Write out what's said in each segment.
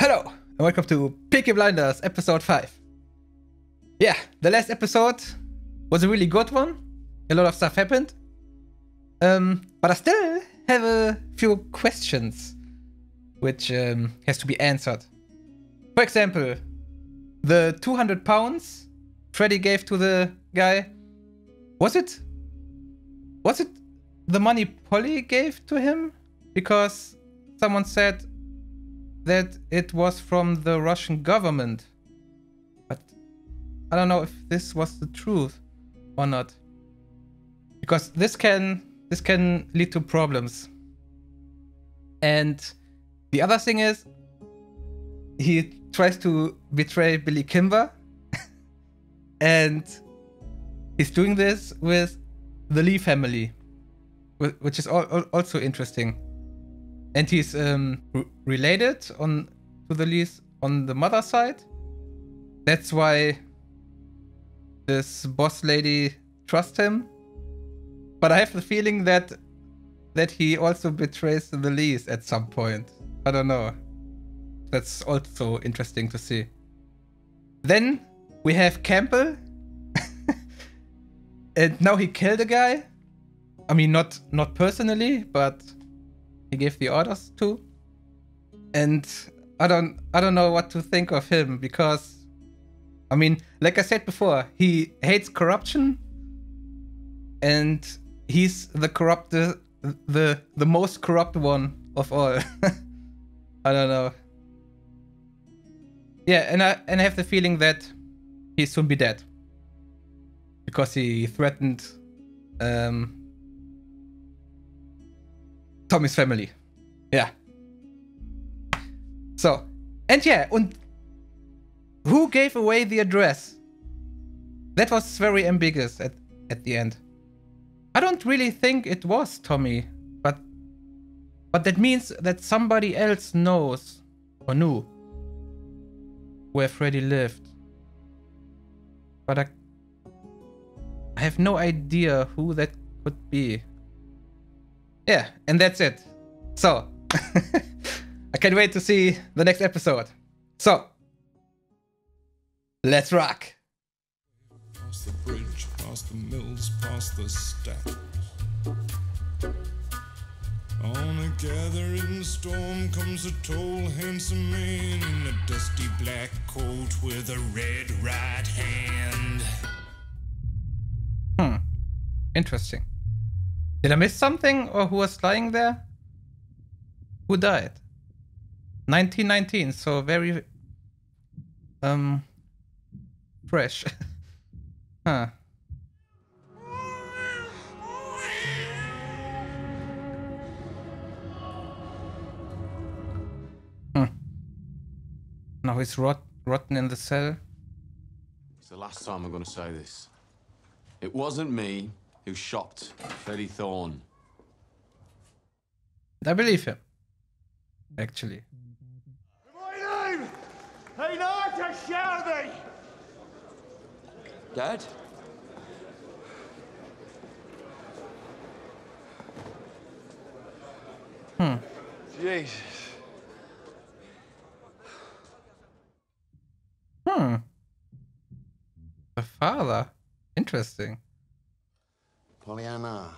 Hello, and welcome to Peaky Blinders episode 5. Yeah, the last episode was a really good one. A lot of stuff happened. Um, but I still have a few questions which um, has to be answered. For example, the 200 pounds Freddie gave to the guy, was it was it the money Polly gave to him? Because someone said that it was from the Russian government. But I don't know if this was the truth or not. Because this can this can lead to problems. And the other thing is he tries to betray Billy Kimber and he's doing this with the Lee family, which is also interesting. And he's um, related on to the Lees on the mother side. That's why this boss lady trusts him. But I have the feeling that that he also betrays the Lees at some point. I don't know. That's also interesting to see. Then we have Campbell. and now he killed a guy. I mean, not not personally, but he gave the orders to. And I don't I don't know what to think of him because I mean, like I said before, he hates corruption and he's the corrupt the the, the most corrupt one of all. I don't know. Yeah, and I and I have the feeling that he'll soon be dead. Because he threatened um Tommy's family. Yeah. So, and yeah, and who gave away the address? That was very ambiguous at, at the end. I don't really think it was Tommy, but but that means that somebody else knows or knew where Freddie lived. But I, I have no idea who that could be. Yeah, and that's it. So, I can't wait to see the next episode. So, let's rock. Past the bridge, past the mills, past the stacks. On a gathering storm comes a tall, handsome man in a dusty black coat with a red right hand. Hmm. Interesting. Did I miss something or who was lying there? Who died? 1919, so very um fresh. huh. Hmm. Now he's rot rotten in the cell. It's the last time I'm gonna say this. It wasn't me who shot Freddie Thorne. I believe him. Actually. Hey, not to Shelby! Dad? Hmm. Jesus. Hmm. The father. Interesting. Pollyanna,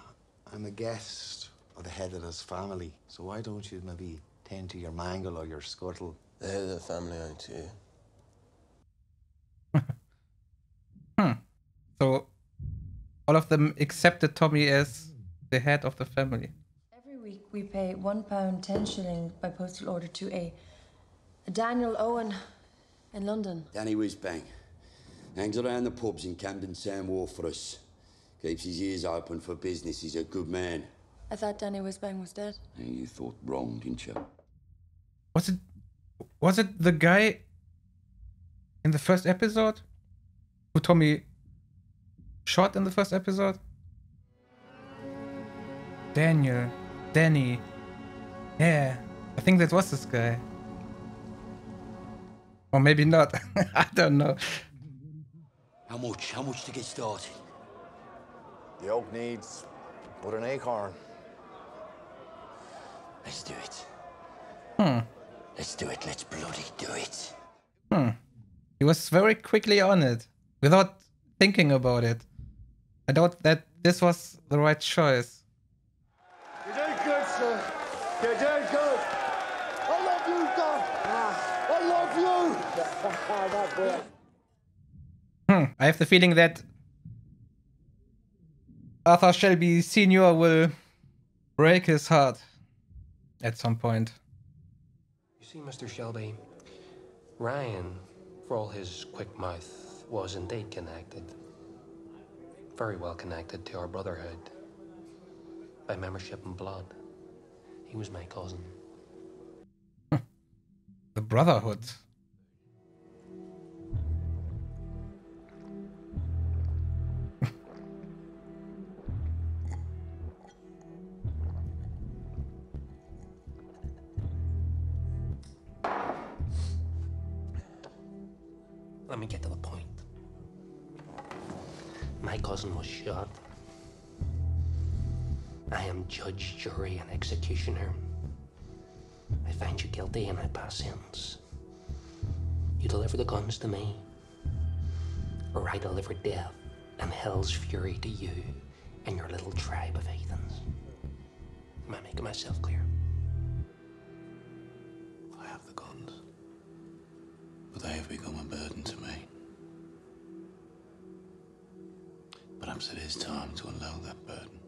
I'm a guest of the head of this family, so why don't you maybe tend to your mangle or your scuttle? The head of the family, ain't you? hmm. So, all of them accepted Tommy as the head of the family. Every week we pay one pound ten shilling by postal order to a, a Daniel Owen in London. Danny Whizbang. Hangs around the pubs in Camden Town Wharf for us. Keeps his ears open for business. He's a good man. I thought Danny Whizbang was dead. And you thought wrong, didn't you? Was it was it the guy in the first episode who Tommy shot in the first episode? Daniel, Danny. Yeah, I think that was this guy. Or maybe not. I don't know. How much? How much to get started? The oak needs but an acorn. Let's do it. Hmm. Let's do it. Let's bloody do it. Hmm. He was very quickly on it without thinking about it. I doubt that this was the right choice. You did good, sir. You did good. I love you, Doc. I love you. Hmm. I have the feeling that Arthur Shelby Sr. will break his heart at some point. You see, Mr. Shelby, Ryan, for all his quick mouth, was indeed connected. Very well connected to our brotherhood. By membership and blood. He was my cousin. The Brotherhood. To you and your little tribe of heathens. Am I making myself clear? I have the guns, but they have become a burden to me. Perhaps it is time to unload that burden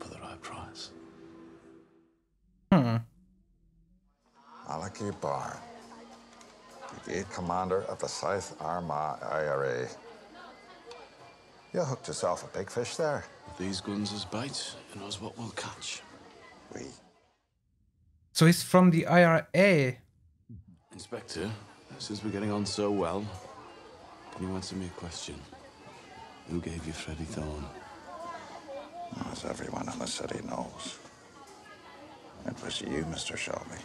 for the right price. Hmm. Malachi Barr, Brigade Commander of the South Armagh IRA. You hooked yourself a big fish there. With these guns as bait, who knows what we'll catch? We. So he's from the IRA. Inspector, since we're getting on so well, can you answer me a question? Who gave you Freddie Thorne? As everyone in the city knows. It was you, Mr. Shelby.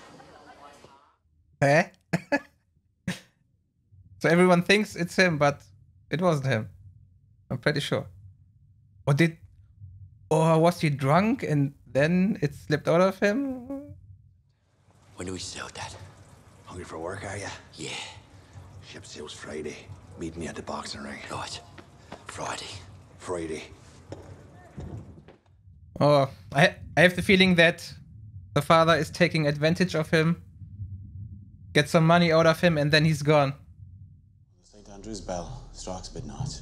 Eh? so everyone thinks it's him, but it wasn't him. I'm pretty sure. Or did. Or was he drunk and then it slipped out of him? When do we start that? Hungry for work, are you? Yeah. Ship sails Friday. Meet me at the boxing ring. Right. Friday. Friday. Oh, I, I have the feeling that the father is taking advantage of him, get some money out of him, and then he's gone. St. Andrew's bell strikes midnight.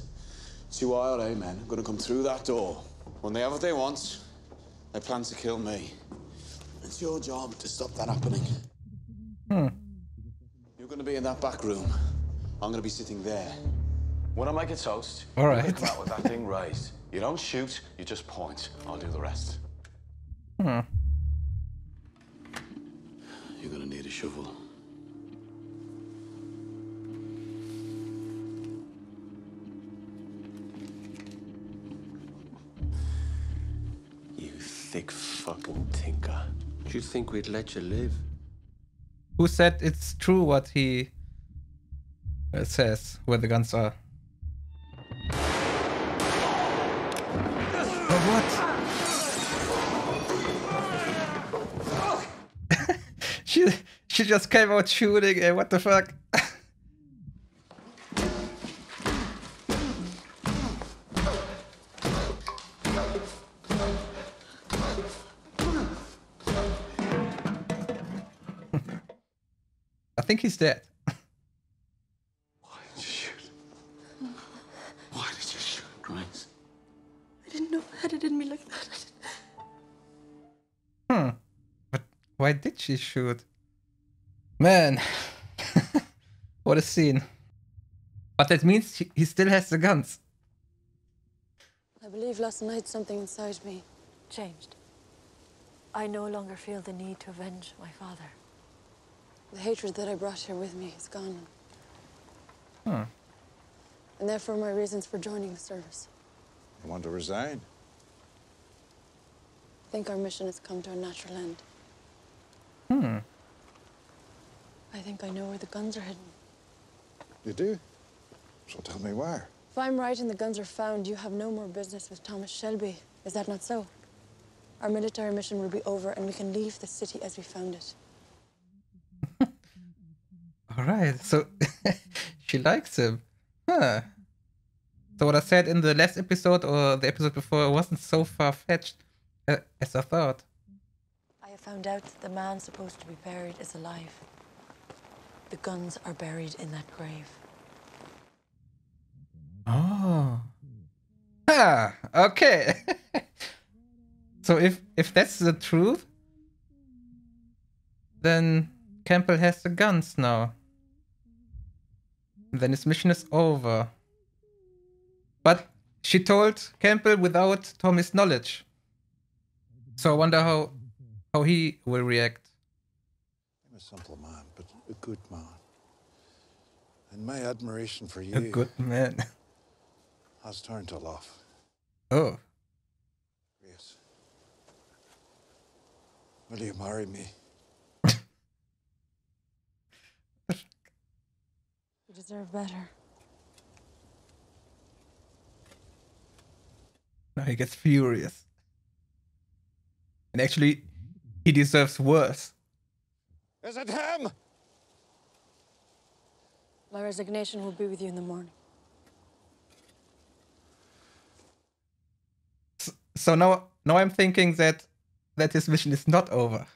Two IRA men are gonna come through that door. When they have what they want, they plan to kill me. It's your job to stop that happening. Hmm. You're gonna be in that back room. I'm gonna be sitting there. When I make a toast, all right. you right. come out with that thing raised. You don't shoot, you just point. I'll do the rest. Hmm. You're gonna need a shovel. Thick fucking tinker. Do you think we'd let you live? Who said it's true what he uh, says, where the guns are? Oh, what? she she just came out shooting. eh, what the fuck? Think he's dead. Why did you shoot? Why did you shoot, Grace? I didn't know I had it in me like that. Hmm. But why did she shoot? Man. what a scene. But that means he, he still has the guns. I believe last night something inside me changed. I no longer feel the need to avenge my father. The hatred that I brought here with me is gone. Hmm. And therefore my reasons for joining the service. You want to resign? I think our mission has come to a natural end. Hmm. I think I know where the guns are hidden. You do? So tell me where. If I'm right and the guns are found, you have no more business with Thomas Shelby. Is that not so? Our military mission will be over and we can leave the city as we found it. Right, so she likes him. Huh. So what I said in the last episode or the episode before wasn't so far-fetched uh, as I thought. I have found out that the man supposed to be buried is alive. The guns are buried in that grave. Oh. Ah, okay. so if if that's the truth, then Campbell has the guns now. Then his mission is over. But she told Campbell without Tommy's knowledge. So I wonder how how he will react. I'm a simple man, but a good man. And my admiration for you A good man. has turned to love. Oh. Yes. Will you marry me? Deserve better. Now he gets furious. And actually, he deserves worse. Is it him? My resignation will be with you in the morning. So now, now I'm thinking that that his mission is not over.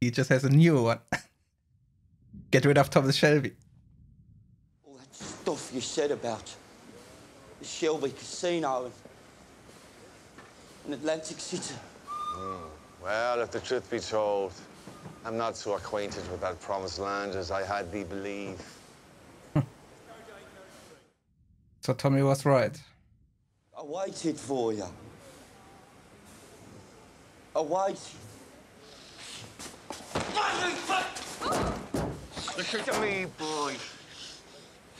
He just has a new one. Get rid of Thomas Shelby. All that stuff you said about the Shelby Casino and, and Atlantic City. Hmm. Well, if the truth be told, I'm not so acquainted with that promised land as I had thee believe. So Tommy was right. I waited for you. I waited. Listen to me, boy.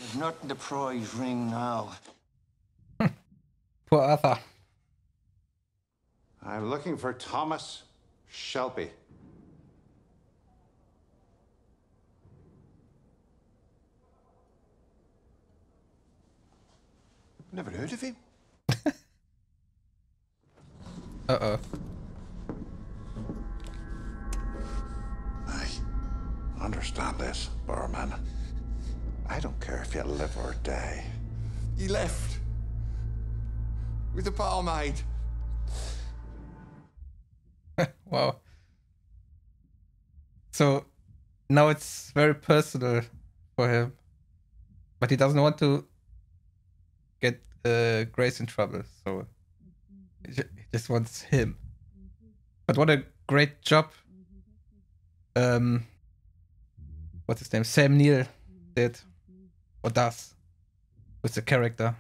There's nothing to prize ring now. Poor Arthur. I'm looking for Thomas Shelby. Never heard of him. Uh oh. I understand this, Barman. I don't care if you live or die. He left with the barmaid. wow. So now it's very personal for him. But he doesn't want to get uh, Grace in trouble, so he just wants him. But what a great job. Um, what's his name? Sam Neill did or does with the character.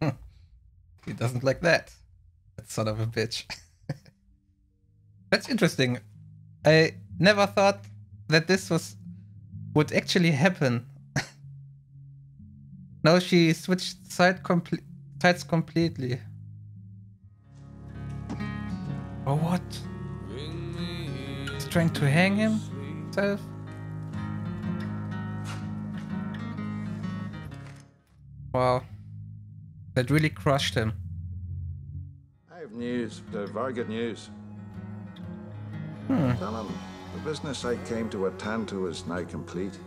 he doesn't like that. That son of a bitch. That's interesting. I never thought that this was would actually happen. now she switched side comple- sides completely. Or what? He's trying to hang himself? Wow. That really crushed him. I have news, very good news. Hmm. Tell him the business I came to attend to is now complete.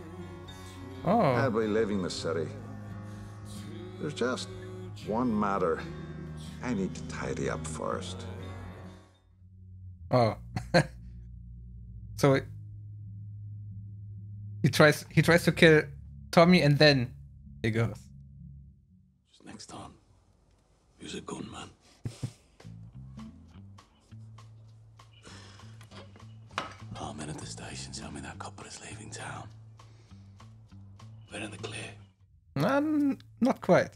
Oh. I'll be leaving the city. There's just one matter I need to tidy up first. Oh. so he tries he tries to kill Tommy and then he goes. Just next time, use a gun, man. Our men at the station tell me that couple is leaving town. We're in the clear. Um, not quite.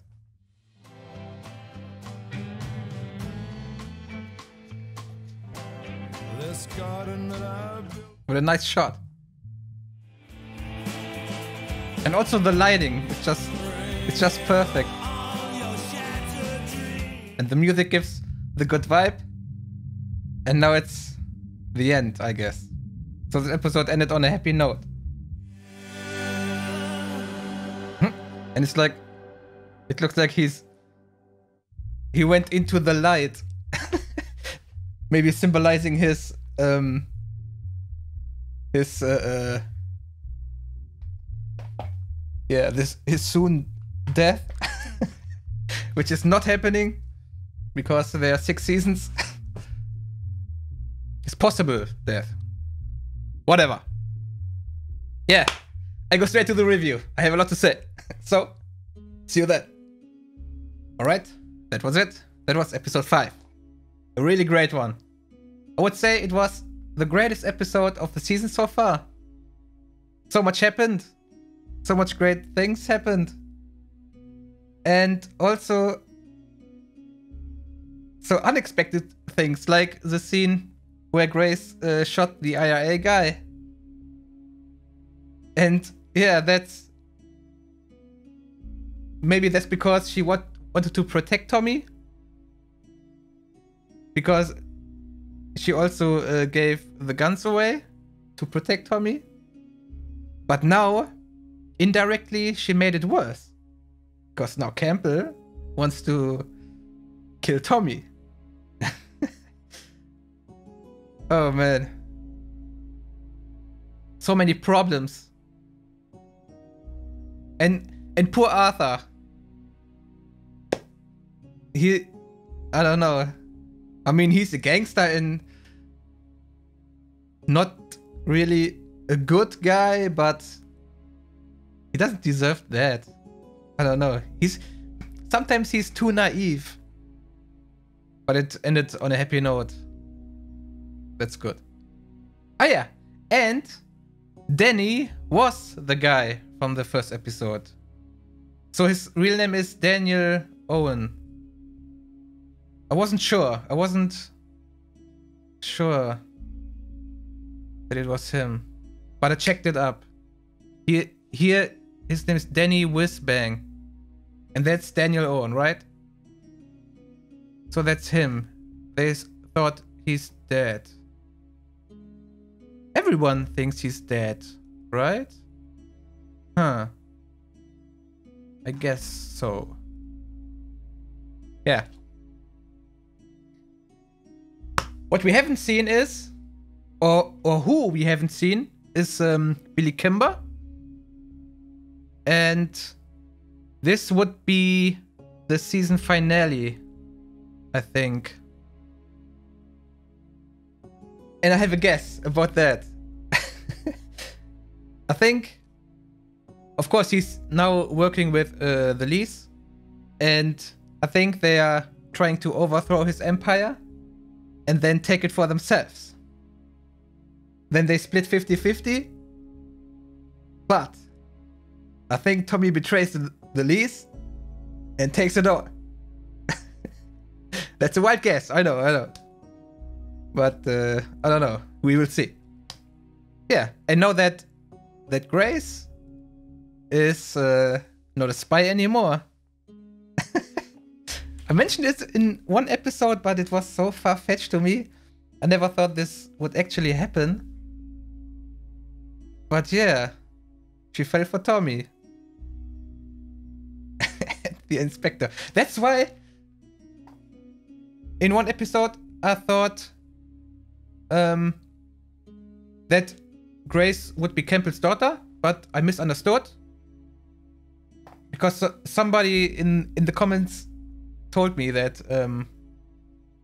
This garden that I built. With a nice shot. And also the lighting, it's just it's just perfect. And the music gives the good vibe. And now it's the end, I guess. So the episode ended on a happy note. Hmm. And it's like, it looks like he's, he went into the light. Maybe symbolizing his, um, his, uh, uh yeah, this, his soon death. Which is not happening because there are six seasons. it's possible death. Whatever. Yeah, I go straight to the review. I have a lot to say. so, see you then. Alright, that was it. That was episode 5. A really great one. I would say it was the greatest episode of the season so far. So much happened. So much great things happened. And also, so unexpected things like the scene where Grace uh, shot the IRA guy. And yeah, that's maybe that's because she want, wanted to protect Tommy. Because she also uh, gave the guns away to protect Tommy. But now, indirectly, she made it worse. Because now Campbell wants to kill Tommy. Oh man. So many problems. And and poor Arthur. He I don't know. I mean he's a gangster and not really a good guy, but he doesn't deserve that. I don't know. He's sometimes he's too naive. But it ended on a happy note. That's good. Ah yeah. And Danny was the guy from the first episode. So his real name is Daniel Owen. I wasn't sure. I wasn't sure that it was him. But I checked it up. Here, here his name is Danny Whizbang. And that's Daniel Owen, right? So that's him. They thought he's dead. Everyone thinks he's dead, right? Huh. I guess so. Yeah. What we haven't seen is, or or who we haven't seen, is um, Billy Kimber. And this would be the season finale, I think. And I have a guess about that. I think, of course, he's now working with uh, the Lees, and I think they are trying to overthrow his empire and then take it for themselves. Then they split 50 50. But I think Tommy betrays the, the Lees and takes it all. That's a wild guess. I know, I know. But uh, I don't know. We will see. Yeah, and know that that Grace is uh, not a spy anymore. I mentioned this in one episode, but it was so far fetched to me. I never thought this would actually happen. But yeah, she fell for Tommy the inspector. That's why in one episode I thought um, that Grace would be Campbell's daughter, but I misunderstood because somebody in in the comments told me that um,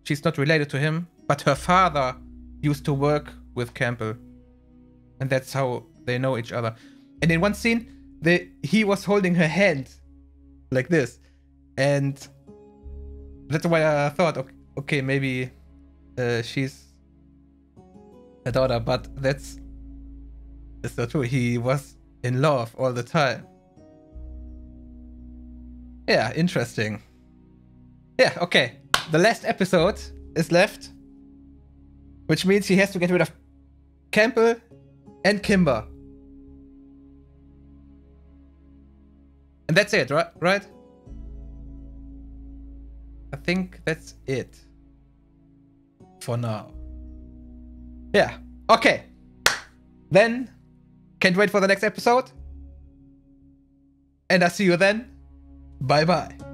she's not related to him, but her father used to work with Campbell, and that's how they know each other. And in one scene, he was holding her hand like this. And that's why I thought, okay, okay maybe uh, she's a daughter, but that's that's not true. He was in love all the time. Yeah, interesting. Yeah, okay. The last episode is left, which means he has to get rid of Campbell and Kimber. And that's it, right? Right? I think that's it. for now. Yeah. Okay. Then, can't wait for the next episode. And I'll see you then. Bye bye.